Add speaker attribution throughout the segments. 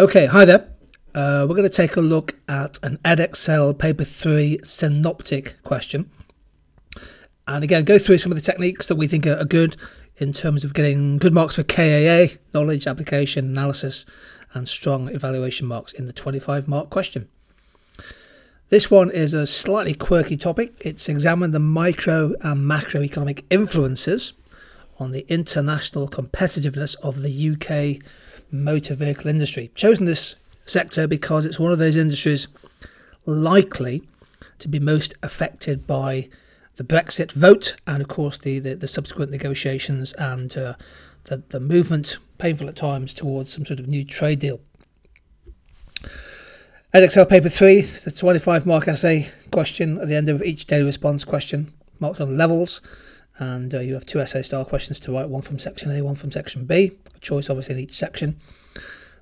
Speaker 1: Okay, hi there. Uh, we're going to take a look at an Edexcel Paper 3 synoptic question. And again, go through some of the techniques that we think are, good in terms of getting good marks for KAA, knowledge, application, analysis, and strong evaluation marks in the 25 mark question. This one is a slightly quirky topic. It's examined the micro and macroeconomic influences on the international competitiveness of the UK motor vehicle industry. Chosen this sector because it's one of those industries likely to be most affected by the Brexit vote and, of course, the, the, the subsequent negotiations and uh, the, the movement, painful at times, towards some sort of new trade deal. Edexcel paper 3, the 25 mark essay question at the end of each data response question, marked on levels and uh, you have two essay style questions to write, one from section A, one from section B. A choice obviously in each section.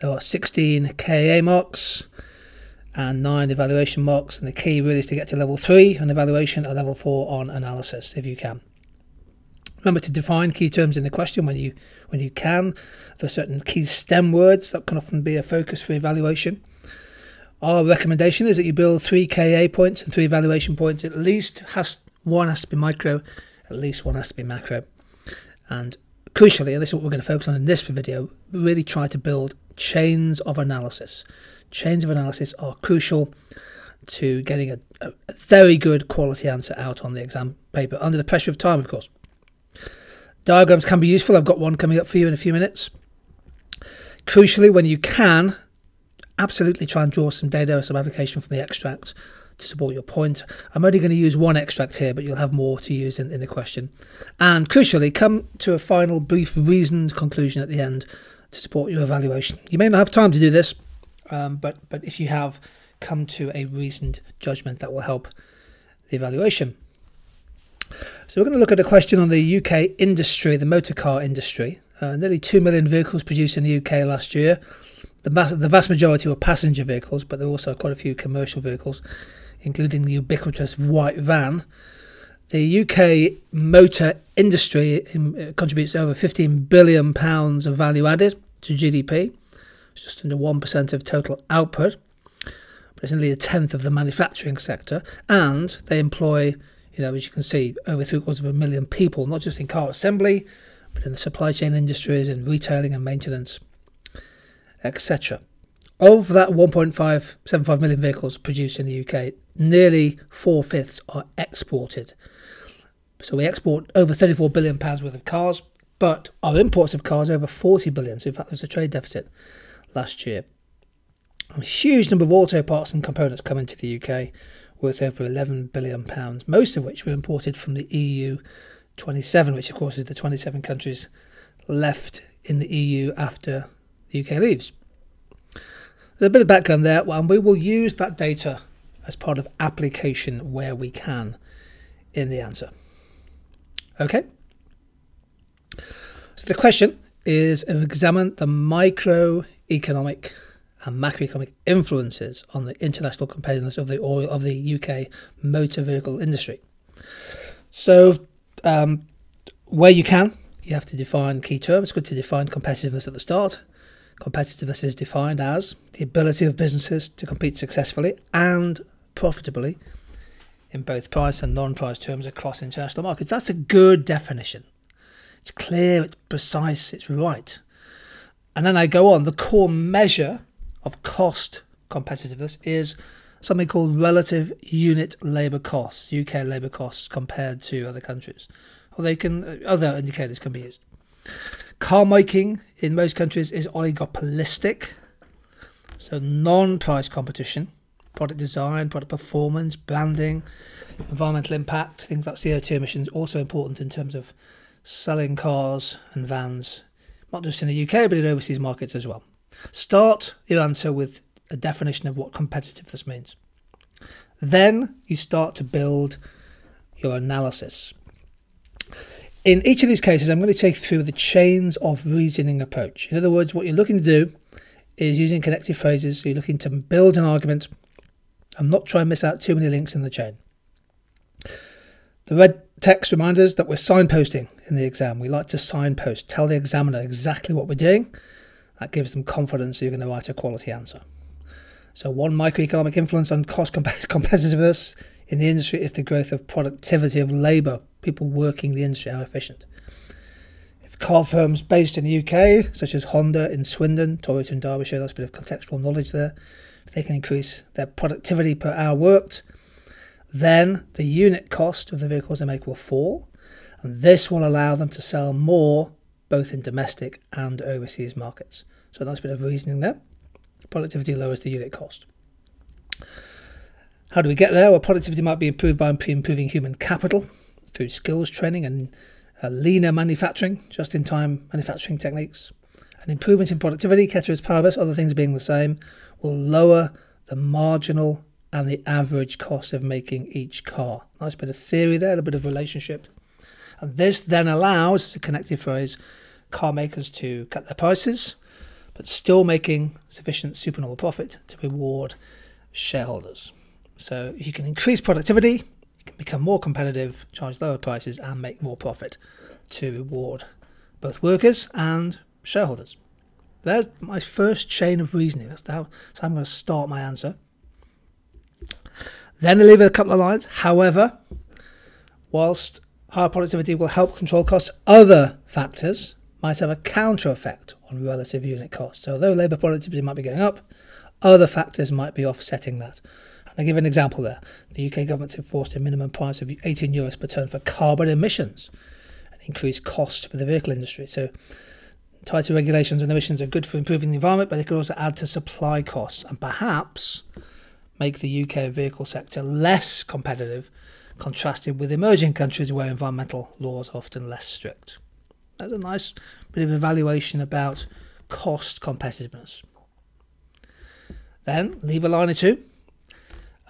Speaker 1: There are 16 KA marks and 9 evaluation marks, and the key really is to get to level 3 on evaluation and level 4 on analysis if you can. Remember to define key terms in the question when you when you can. There are certain key STEM words that can often be a focus for evaluation. Our recommendation is that you build three KA points and three evaluation points. At least has one has to be micro at least one has to be macro. And crucially, and this is what we're going to focus on in this video, really try to build chains of analysis. Chains of analysis are crucial to getting a, a, very good quality answer out on the exam paper, under the pressure of time, of course. Diagrams can be useful. I've got one coming up for you in a few minutes. Crucially, when you can, absolutely try and draw some data or some application from the extract to support your point. I'm only going to use one extract here, but you'll have more to use in, in the question. And crucially, come to a final brief reasoned conclusion at the end to support your evaluation. You may not have time to do this, um, but, but if you have, come to a reasoned judgment that will help the evaluation. So we're going to look at a question on the UK industry, the motor car industry. Uh, nearly 2 million vehicles produced in the UK last year. The, the vast majority were passenger vehicles, but there were also quite a few commercial vehicles including the ubiquitous white van. The UK motor industry um, contributes over 15 billion pounds of value added to GDP. It's just under 1% of total output, but it's only a tenth of the manufacturing sector. And they employ, you know, as you can see, over three quarters of a million people, not just in car assembly, but in the supply chain industries, in retailing and maintenance, etc. Of that 1.575 million vehicles produced in the UK, nearly four fifths are exported. So we export over 34 billion pounds worth of cars, but our imports of cars are over 40 billion. So in fact, there's a trade deficit last year. A huge number of auto parts and components come into the UK, worth over 11 billion pounds, most of which were imported from the EU 27, which of course is the 27 countries left in the EU after the UK leaves. There's a bit of background there, and we will use that data as part of application where we can in the answer. Okay? So the question is examine the microeconomic and macroeconomic influences on the international competitiveness of the oil of the UK motor vehicle industry. So, um, where you can, you have to define key terms. It's good to define competitiveness at the start. Competitiveness is defined as the ability of businesses to compete successfully and profitably in both price and non price terms across international markets. That's a good definition. It's clear, it's precise, it's right. And then I go on the core measure of cost competitiveness is something called relative unit labour costs, UK labour costs compared to other countries. Or they can other indicators can be used. Car making in most countries is oligopolistic, so non price competition, product design, product performance, branding, environmental impact, things like CO2 emissions, also important in terms of selling cars and vans, not just in the UK but in overseas markets as well. Start your answer with a definition of what competitiveness means. Then you start to build your analysis. In each of these cases, I'm going to take through the chains of reasoning approach. In other words, what you're looking to do is using connective phrases. You're looking to build an argument and not try and miss out too many links in the chain. The red text reminds us that we're signposting in the exam. We like to signpost, tell the examiner exactly what we're doing. That gives them confidence that you're going to write a quality answer. So, one microeconomic influence on cost competitiveness in the industry is the growth of productivity of labour, people working the industry, are efficient. If car firms based in the UK, such as Honda in Swindon, Toyota in Derbyshire, that's a bit of contextual knowledge there, if they can increase their productivity per hour worked, then the unit cost of the vehicles they make will fall, and this will allow them to sell more both in domestic and overseas markets. So that's a bit of reasoning there. Productivity lowers the unit cost. How do we get there? Well, productivity might be improved by improving human capital through skills training and uh, leaner manufacturing, just in time manufacturing techniques. An improvement in productivity, ceteris paribus, other things being the same, will lower the marginal and the average cost of making each car. Nice bit of theory there, a bit of relationship. And this then allows, it's a connective phrase, car makers to cut their prices, but still making sufficient supernormal profit to reward shareholders. So you can increase productivity, you can become more competitive, charge lower prices, and make more profit to reward both workers and shareholders. There's my first chain of reasoning. That's how, so I'm going to start my answer. Then I leave a couple of lines. However, whilst higher productivity will help control costs, other factors might have a counter effect on relative unit costs. So although labour productivity might be going up, other factors might be offsetting that. And I give an example there. The UK government's enforced a minimum price of 18 euros per tonne for carbon emissions, an increased cost for the vehicle industry. So tighter regulations on emissions are good for improving the environment, but they could also add to supply costs and perhaps make the UK vehicle sector less competitive, contrasted with emerging countries where environmental laws are often less strict. That's a nice bit of evaluation about cost competitiveness. Then leave a line or two.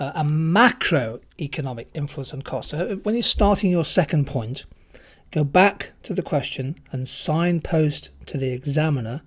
Speaker 1: Uh, a macroeconomic influence on cost. So when you're starting your second point, go back to the question and signpost to the examiner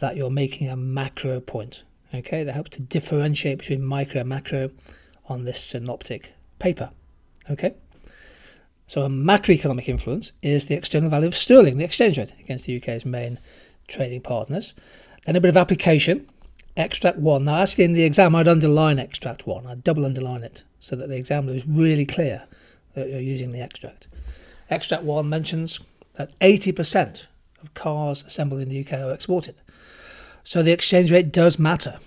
Speaker 1: that you're making a macro point. Okay, that helps to differentiate between micro and macro on this synoptic paper. Okay. So a macroeconomic influence is the external value of sterling, the exchange rate, against the UK's main trading partners. Then a bit of application. Extract one. Now, actually, in the exam, I'd underline extract one. I'd double underline it so that the examiner is really clear that you're using the extract. Extract one mentions that 80% of cars assembled in the UK are exported. So the exchange rate does matter.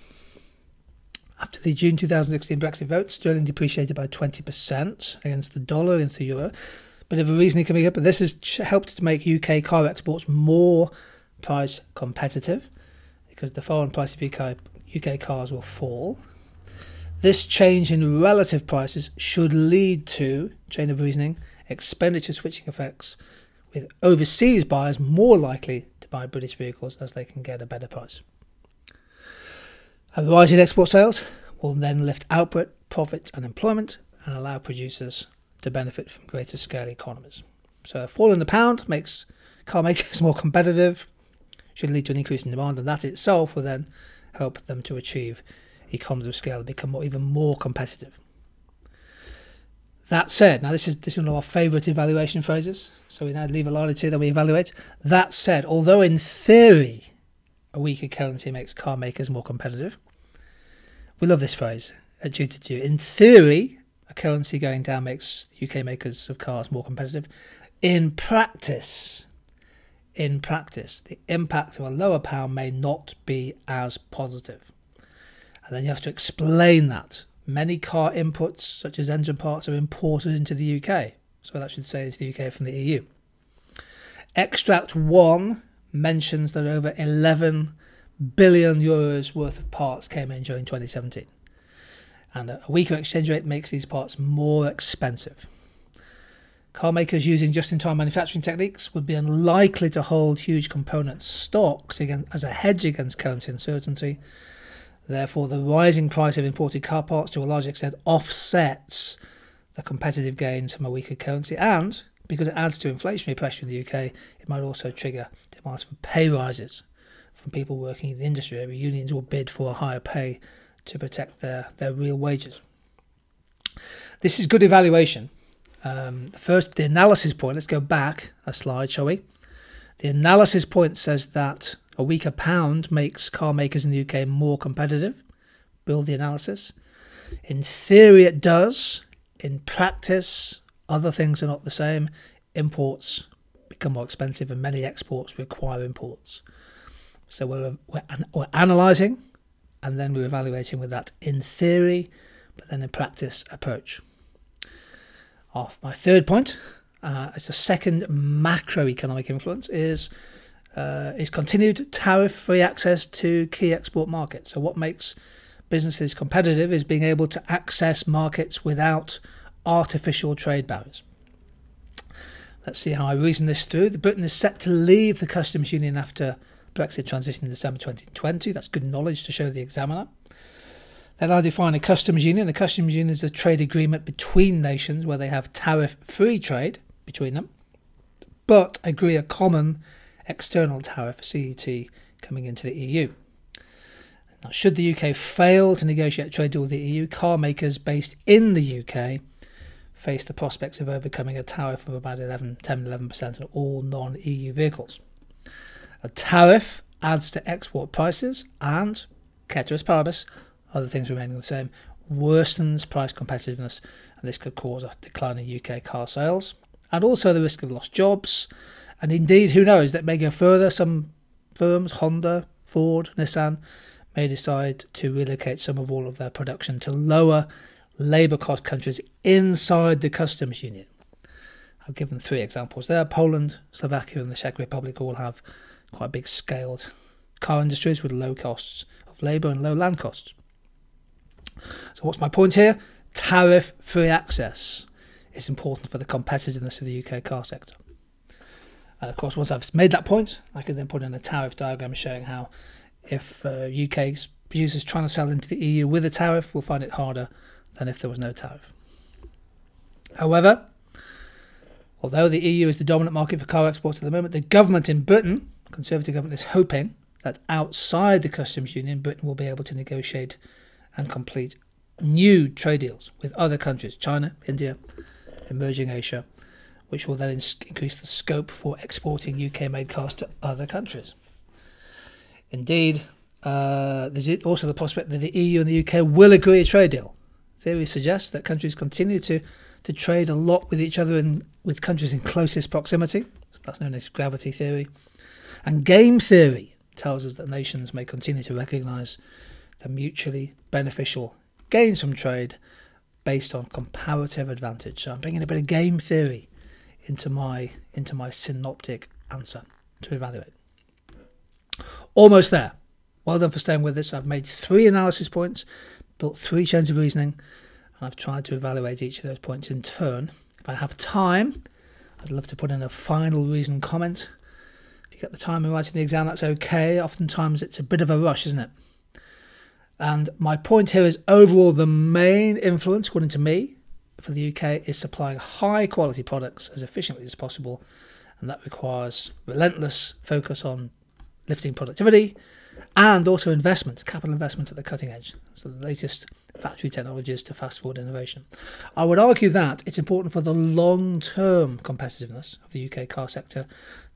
Speaker 1: After the June 2016 Brexit vote, sterling depreciated by 20% against the dollar, against the euro. Bit of a reasoning coming up, but this has helped to make UK car exports more price competitive because the foreign price of UK, UK cars will fall. This change in relative prices should lead to, chain of reasoning, expenditure switching effects, with overseas buyers more likely to buy British vehicles as they can get a better price. A rise in export sales will then lift output, profits, and employment and allow producers to benefit from greater scale economies. So, a fall in the pound makes car makers more competitive, should lead to an increase in demand, and that itself will then help them to achieve economies of scale and become more, even more competitive. That said, now this is this is one of our favourite evaluation phrases. So we now leave a line or two, then we evaluate. That said, although in theory a weaker currency makes car makers more competitive. We love this phrase at tutor2u. In theory, a currency going down makes UK makers of cars more competitive. In practice, in practice, the impact of a lower pound may not be as positive. And then you have to explain that. Many car inputs, such as engine parts, are imported into the UK. So that should say into the UK from the EU. Extract 1 mentions that over 11 billion euros worth of parts came in during 2017. And a weaker exchange rate makes these parts more expensive. Car makers using just in time manufacturing techniques would be unlikely to hold huge component stocks as a hedge against currency uncertainty. Therefore, the rising price of imported car parts to a large extent offsets the competitive gains from a weaker currency and because it adds to inflationary pressure in the UK, it might also trigger demands for pay rises from people working in the industry. Unions will bid for a higher pay to protect their, their real wages. This is good evaluation. Um, first, the analysis point. Let's go back a slide, shall we? The analysis point says that a weaker pound makes car makers in the UK more competitive. Build the analysis. In theory, it does. In practice, other things are not the same. Imports become more expensive, and many exports require imports. So we're, we're, we're analysing and then we're evaluating with that in theory, but then in practice approach. Off my third point, uh, as a second macroeconomic influence, is uh, is continued tariff-free access to key export markets. So what makes businesses competitive is being able to access markets without artificial trade barriers. Let's see how I reason this through. The Britain is set to leave the customs union after Brexit transition in December 2020. That's good knowledge to show the examiner. Then I define a customs union. A customs union is a trade agreement between nations where they have tariff free trade between them, but agree a common external tariff, CET, coming into the EU. Now, should the UK fail to negotiate a trade deal with the EU, car makers based in the UK face the prospects of overcoming a tariff of about 11, 10 11% on all non EU vehicles. A tariff adds to export prices and, ceteris paribus, other things remaining the same, worsens price competitiveness, and this could cause a decline in UK car sales, and also the risk of lost jobs. And indeed, who knows, that may go further. Some firms, Honda, Ford, Nissan, may decide to relocate some of all of their production to lower labour cost countries inside the customs union. I've given three examples there. Poland, Slovakia, and the Czech Republic all have quite big scaled car industries with low costs of labour and low land costs. So, what's my point here? Tariff free access is important for the competitiveness of the UK car sector. And of course, once I've made that point, I can then put in a tariff diagram showing how if uh, UK producers trying to sell into the EU with a tariff will find it harder than if there was no tariff. However, although the EU is the dominant market for car exports at the moment, the government in Britain Conservative government is hoping that outside the customs union, Britain will be able to negotiate and complete new trade deals with other countries, China, India, emerging Asia, which will then increase the scope for exporting UK made cars to other countries. Indeed, uh, there's also the prospect that the EU and the UK will agree a trade deal. Theory suggests that countries continue to, to trade a lot with each other and with countries in closest proximity. So that's known as gravity theory. And game theory tells us that nations may continue to recognise the mutually beneficial gains from trade based on comparative advantage. So I'm bringing a bit of game theory into my into my synoptic answer to evaluate. Almost there. Well done for staying with us. I've made three analysis points, built three chains of reasoning, and I've tried to evaluate each of those points in turn. If I have time, I'd love to put in a final reason comment If you get the time in writing the exam, that's okay. Oftentimes it's a bit of a rush, isn't it? And my point here is overall, the main influence, according to me, for the UK is supplying high quality products as efficiently as possible. And that requires relentless focus on lifting productivity and also investment, capital investment at the cutting edge. So the latest factory technologies to fast forward innovation. I would argue that it's important for the long term competitiveness of the UK car sector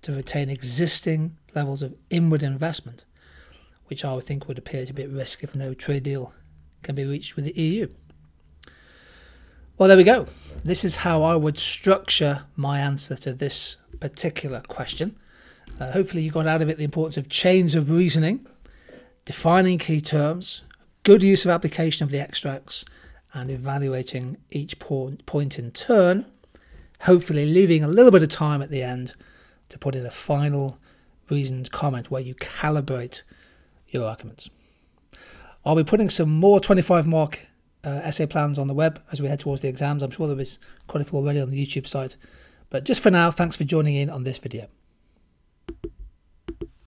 Speaker 1: to retain existing levels of inward investment, which I would think would appear to be at risk if no trade deal can be reached with the EU. Well, there we go. This is how I would structure my answer to this particular question. Uh, hopefully, you got out of it the importance of chains of reasoning, defining key terms, good use of application of the extracts, and evaluating each point in turn, hopefully, leaving a little bit of time at the end to put in a final reasoned comment where you calibrate your arguments. I'll be putting some more 25 mark uh, essay plans on the web as we head towards the exams. I'm sure there is quite a few already on the YouTube site. But just for now, thanks for joining in on this video.